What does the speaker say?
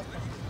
outcomes.